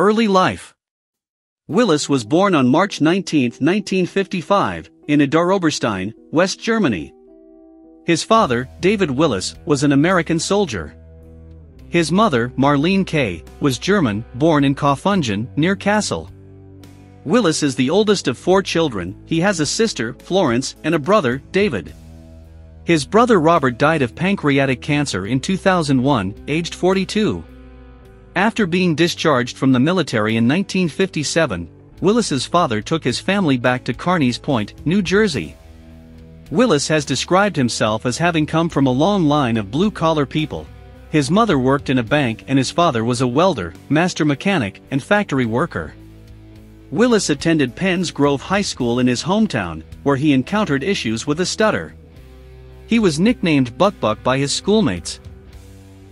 Early life Willis was born on March 19, 1955, in Idar-Oberstein, West Germany. His father, David Willis, was an American soldier. His mother, Marlene Kay, was German, born in Kaufungen, near Kassel. Willis is the oldest of four children, he has a sister, Florence, and a brother, David. His brother Robert died of pancreatic cancer in 2001, aged 42. After being discharged from the military in 1957, Willis's father took his family back to Carneys Point, New Jersey. Willis has described himself as having come from a long line of blue-collar people. His mother worked in a bank and his father was a welder, master mechanic, and factory worker. Willis attended Penns Grove High School in his hometown, where he encountered issues with a stutter. He was nicknamed Buck Buck by his schoolmates,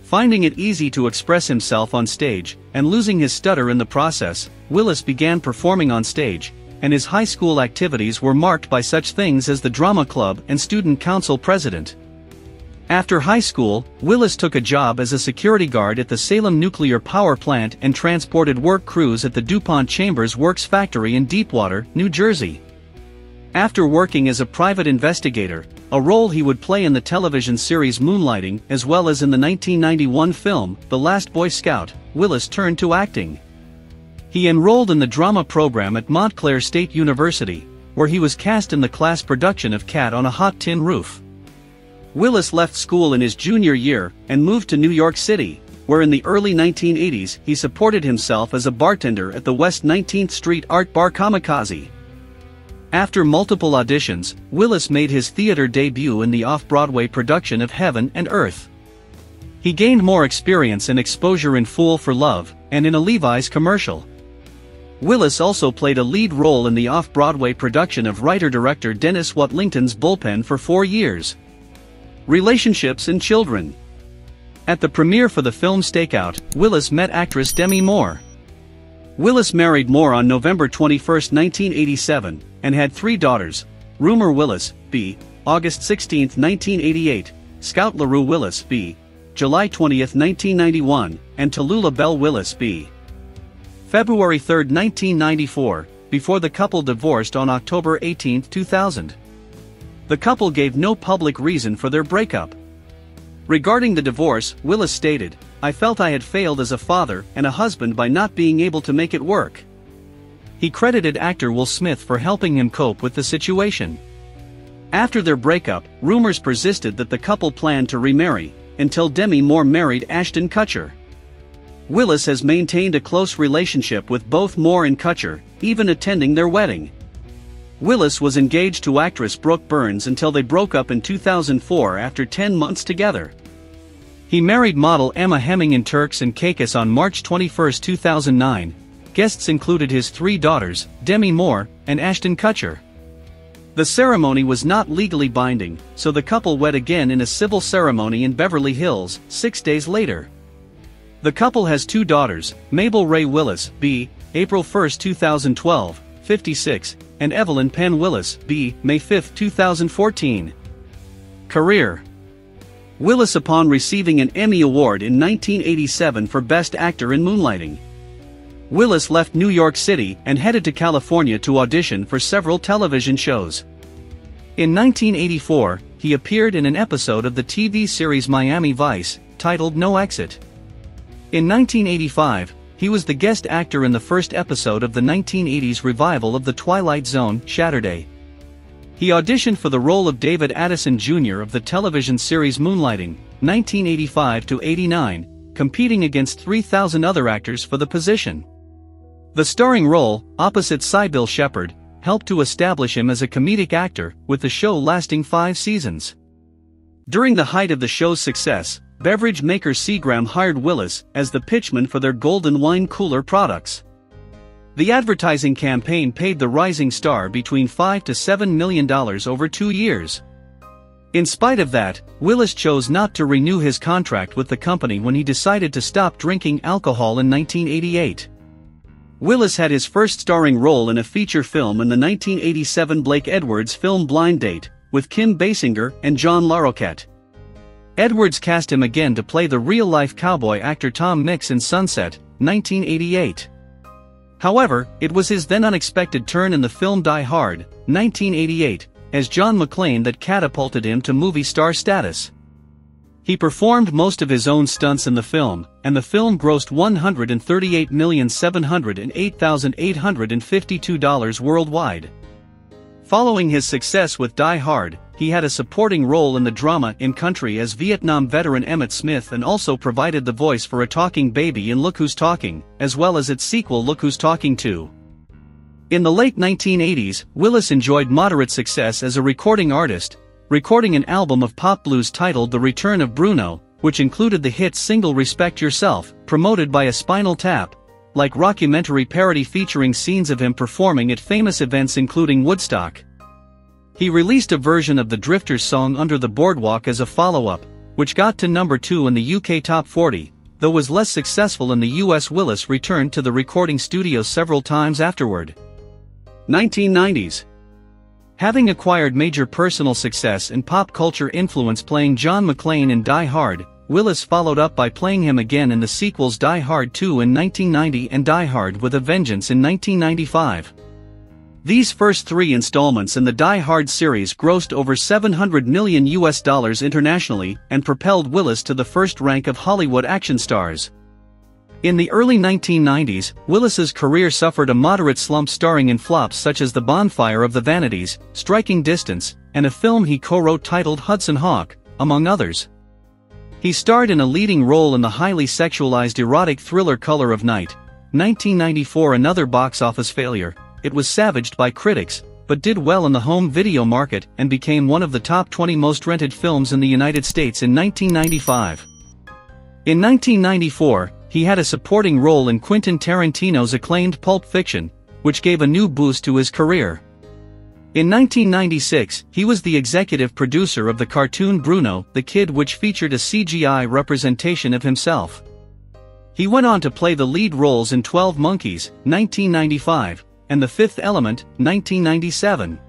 Finding it easy to express himself on stage, and losing his stutter in the process, Willis began performing on stage, and his high school activities were marked by such things as the drama club and student council president. After high school, Willis took a job as a security guard at the Salem nuclear power plant and transported work crews at the DuPont Chambers Works factory in Deepwater, New Jersey. After working as a private investigator, a role he would play in the television series Moonlighting as well as in the 1991 film The Last Boy Scout, Willis turned to acting. He enrolled in the drama program at Montclair State University, where he was cast in the class production of Cat on a Hot Tin Roof. Willis left school in his junior year and moved to New York City, where in the early 1980s he supported himself as a bartender at the West 19th Street Art Bar Kamikaze. After multiple auditions, Willis made his theater debut in the off-Broadway production of Heaven and Earth. He gained more experience and exposure in Fool for Love, and in a Levi's commercial. Willis also played a lead role in the off-Broadway production of writer-director Dennis Watlington's Bullpen for four years. Relationships and Children At the premiere for the film Stakeout, Willis met actress Demi Moore. Willis married Moore on November 21, 1987, and had three daughters, Rumor Willis, B., August 16, 1988, Scout LaRue Willis, B., July 20, 1991, and Tallulah Bell Willis, B. February 3, 1994, before the couple divorced on October 18, 2000. The couple gave no public reason for their breakup. Regarding the divorce, Willis stated, I felt I had failed as a father and a husband by not being able to make it work. He credited actor Will Smith for helping him cope with the situation. After their breakup, rumors persisted that the couple planned to remarry, until Demi Moore married Ashton Kutcher. Willis has maintained a close relationship with both Moore and Kutcher, even attending their wedding. Willis was engaged to actress Brooke Burns until they broke up in 2004 after 10 months together. He married model Emma Heming in Turks and Caicos on March 21, 2009, Guests included his three daughters, Demi Moore, and Ashton Kutcher. The ceremony was not legally binding, so the couple wed again in a civil ceremony in Beverly Hills, six days later. The couple has two daughters, Mabel Ray Willis, B., April 1, 2012, 56, and Evelyn Penn Willis, B., May 5, 2014. Career Willis upon receiving an Emmy Award in 1987 for Best Actor in Moonlighting. Willis left New York City and headed to California to audition for several television shows. In 1984, he appeared in an episode of the TV series Miami Vice, titled No Exit. In 1985, he was the guest actor in the first episode of the 1980s revival of The Twilight Zone, Shatterday. He auditioned for the role of David Addison Jr. of the television series Moonlighting, 1985-89, competing against 3,000 other actors for the position. The starring role, opposite Cybill Shepherd, helped to establish him as a comedic actor, with the show lasting five seasons. During the height of the show's success, beverage maker Seagram hired Willis as the pitchman for their Golden Wine Cooler products. The advertising campaign paid the rising star between 5 to 7 million dollars over two years. In spite of that, Willis chose not to renew his contract with the company when he decided to stop drinking alcohol in 1988. Willis had his first starring role in a feature film in the 1987 Blake Edwards film Blind Date, with Kim Basinger and John Larroquette. Edwards cast him again to play the real-life cowboy actor Tom Mix in Sunset, 1988. However, it was his then unexpected turn in the film Die Hard, 1988, as John McClane that catapulted him to movie star status. He performed most of his own stunts in the film, and the film grossed $138,708,852 worldwide. Following his success with Die Hard, he had a supporting role in the drama In Country as Vietnam veteran Emmett Smith and also provided the voice for a talking baby in Look Who's Talking, as well as its sequel Look Who's Talking 2. In the late 1980s, Willis enjoyed moderate success as a recording artist, recording an album of pop blues titled The Return of Bruno, which included the hit single Respect Yourself, promoted by a Spinal Tap, like rockumentary parody featuring scenes of him performing at famous events including Woodstock. He released a version of the Drifters song Under the Boardwalk as a follow-up, which got to number 2 in the UK Top 40, though was less successful in the US Willis returned to the recording studio several times afterward. 1990s Having acquired major personal success and pop culture influence playing John McClane in Die Hard, Willis followed up by playing him again in the sequels Die Hard 2 in 1990 and Die Hard with a Vengeance in 1995. These first three installments in the Die Hard series grossed over 700 million US dollars internationally and propelled Willis to the first rank of Hollywood action stars. In the early 1990s, Willis's career suffered a moderate slump starring in flops such as The Bonfire of the Vanities, Striking Distance, and a film he co-wrote titled Hudson Hawk, among others. He starred in a leading role in the highly sexualized erotic thriller Color of Night, 1994 another box office failure, it was savaged by critics, but did well in the home video market and became one of the top 20 most rented films in the United States in 1995. In 1994, he had a supporting role in Quentin Tarantino's acclaimed Pulp Fiction, which gave a new boost to his career. In 1996, he was the executive producer of the cartoon Bruno, the Kid which featured a CGI representation of himself. He went on to play the lead roles in 12 Monkeys, 1995, and The Fifth Element, 1997.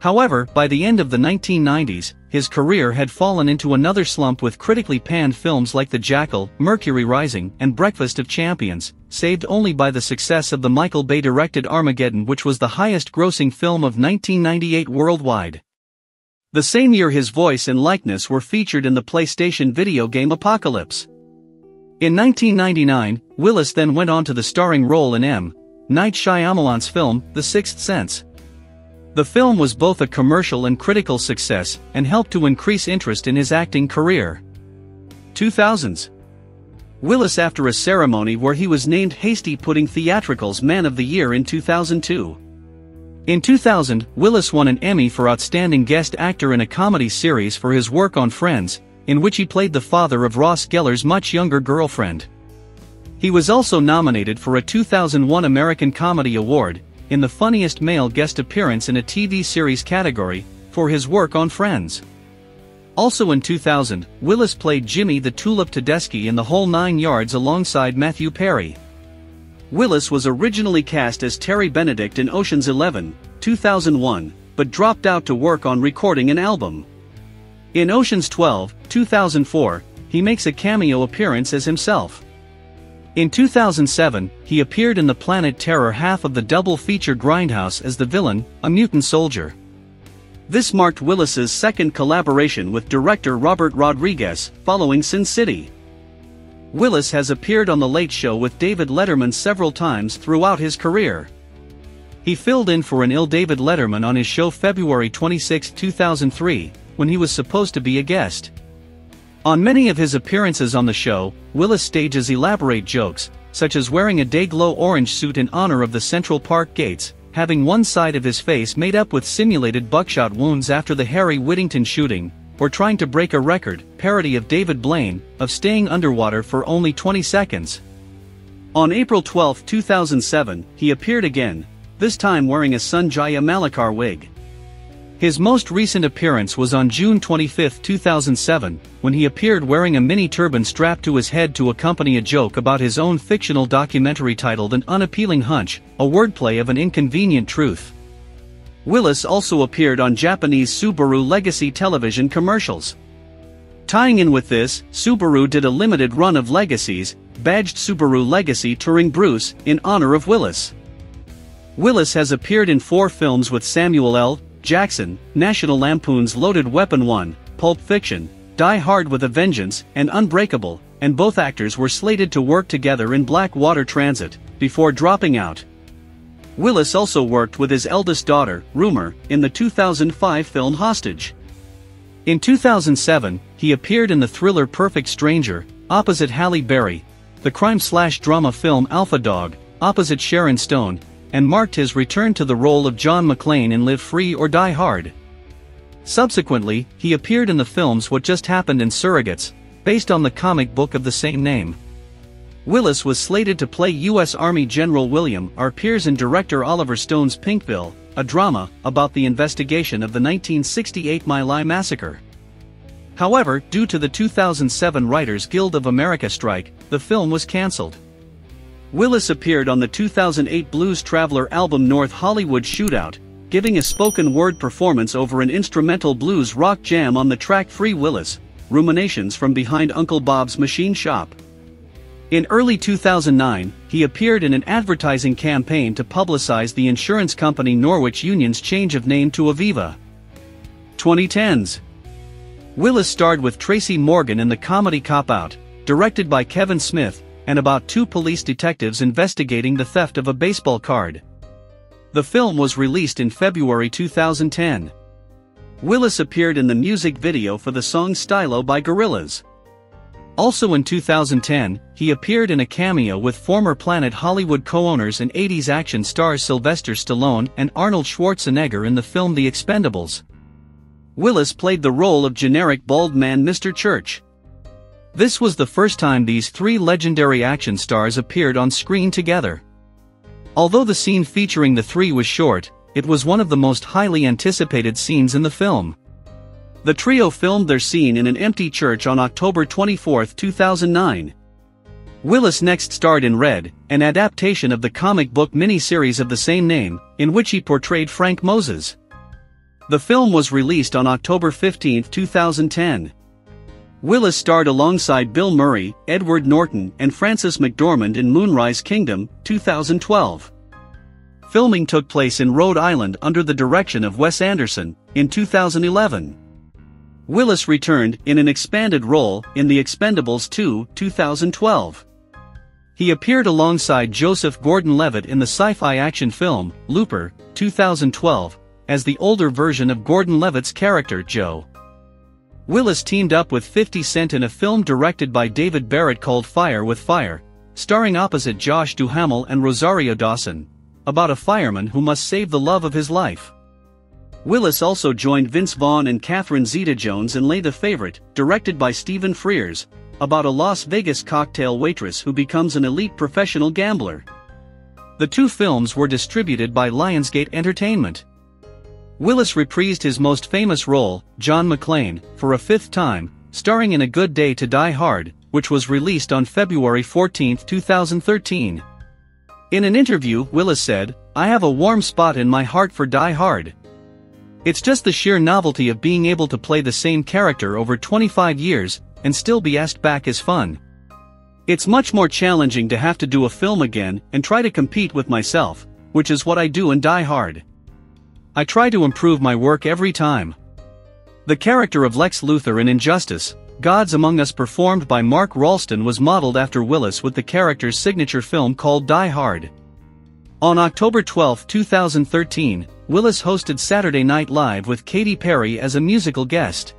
However, by the end of the 1990s, his career had fallen into another slump with critically panned films like The Jackal, Mercury Rising, and Breakfast of Champions, saved only by the success of the Michael Bay-directed Armageddon which was the highest-grossing film of 1998 worldwide. The same year his voice and likeness were featured in the PlayStation video game Apocalypse. In 1999, Willis then went on to the starring role in M. Night Shyamalan's film, The Sixth Sense. The film was both a commercial and critical success and helped to increase interest in his acting career. 2000s Willis after a ceremony where he was named Hasty Pudding Theatricals Man of the Year in 2002. In 2000, Willis won an Emmy for Outstanding Guest Actor in a Comedy Series for his work on Friends, in which he played the father of Ross Geller's much younger girlfriend. He was also nominated for a 2001 American Comedy Award, in the Funniest Male Guest Appearance in a TV Series category, for his work on Friends. Also in 2000, Willis played Jimmy the Tulip Tedeschi in The Whole Nine Yards alongside Matthew Perry. Willis was originally cast as Terry Benedict in Ocean's Eleven, 2001, but dropped out to work on recording an album. In Ocean's 12, 2004, he makes a cameo appearance as himself. In 2007, he appeared in the Planet Terror half of the double feature Grindhouse as the villain, a mutant soldier. This marked Willis's second collaboration with director Robert Rodriguez, following Sin City. Willis has appeared on The Late Show with David Letterman several times throughout his career. He filled in for an ill David Letterman on his show February 26, 2003, when he was supposed to be a guest. On many of his appearances on the show, Willis stages elaborate jokes, such as wearing a day-glow orange suit in honor of the Central Park gates, having one side of his face made up with simulated buckshot wounds after the Harry Whittington shooting, or trying to break a record, parody of David Blaine, of staying underwater for only 20 seconds. On April 12, 2007, he appeared again, this time wearing a Sanjaya Malakar wig. His most recent appearance was on June 25, 2007, when he appeared wearing a mini turban strapped to his head to accompany a joke about his own fictional documentary titled An Unappealing Hunch, a wordplay of an inconvenient truth. Willis also appeared on Japanese Subaru Legacy television commercials. Tying in with this, Subaru did a limited run of Legacies, badged Subaru Legacy Touring Bruce, in honor of Willis. Willis has appeared in four films with Samuel L. Jackson, National Lampoon's Loaded Weapon 1, Pulp Fiction, Die Hard with a Vengeance, and Unbreakable, and both actors were slated to work together in Black Water Transit, before dropping out. Willis also worked with his eldest daughter, Rumor, in the 2005 film Hostage. In 2007, he appeared in the thriller Perfect Stranger, opposite Halle Berry, the crime-slash-drama film Alpha Dog, opposite Sharon Stone, and marked his return to the role of John McClane in Live Free or Die Hard. Subsequently, he appeared in the films What Just Happened and Surrogates, based on the comic book of the same name. Willis was slated to play U.S. Army General William R. Pierce in director Oliver Stone's Pinkville, a drama about the investigation of the 1968 My Lai massacre. However, due to the 2007 Writers Guild of America strike, the film was cancelled. Willis appeared on the 2008 Blues Traveler album North Hollywood Shootout, giving a spoken word performance over an instrumental blues rock jam on the track Free Willis, Ruminations from Behind Uncle Bob's Machine Shop. In early 2009, he appeared in an advertising campaign to publicize the insurance company Norwich Union's change of name to Aviva. 2010s Willis starred with Tracy Morgan in the comedy Cop Out, directed by Kevin Smith, and about two police detectives investigating the theft of a baseball card. The film was released in February 2010. Willis appeared in the music video for the song Stylo by Gorillaz. Also in 2010, he appeared in a cameo with former Planet Hollywood co-owners and 80s action stars Sylvester Stallone and Arnold Schwarzenegger in the film The Expendables. Willis played the role of generic bald man Mr. Church. This was the first time these three legendary action stars appeared on screen together. Although the scene featuring the three was short, it was one of the most highly anticipated scenes in the film. The trio filmed their scene in an empty church on October 24, 2009. Willis next starred in Red, an adaptation of the comic book miniseries of the same name, in which he portrayed Frank Moses. The film was released on October 15, 2010. Willis starred alongside Bill Murray, Edward Norton, and Frances McDormand in Moonrise Kingdom, 2012. Filming took place in Rhode Island under the direction of Wes Anderson, in 2011. Willis returned in an expanded role in The Expendables 2, 2012. He appeared alongside Joseph Gordon-Levitt in the sci-fi action film, Looper, 2012, as the older version of Gordon-Levitt's character Joe. Willis teamed up with 50 Cent in a film directed by David Barrett called Fire with Fire, starring opposite Josh Duhamel and Rosario Dawson, about a fireman who must save the love of his life. Willis also joined Vince Vaughn and Catherine Zeta-Jones in Lay the Favorite, directed by Stephen Frears, about a Las Vegas cocktail waitress who becomes an elite professional gambler. The two films were distributed by Lionsgate Entertainment. Willis reprised his most famous role, John McClane, for a fifth time, starring in A Good Day to Die Hard, which was released on February 14, 2013. In an interview, Willis said, I have a warm spot in my heart for Die Hard. It's just the sheer novelty of being able to play the same character over 25 years, and still be asked back is fun. It's much more challenging to have to do a film again and try to compete with myself, which is what I do in Die Hard. I try to improve my work every time. The character of Lex Luthor in Injustice, Gods Among Us performed by Mark Rolston was modeled after Willis with the character's signature film called Die Hard. On October 12, 2013, Willis hosted Saturday Night Live with Katy Perry as a musical guest.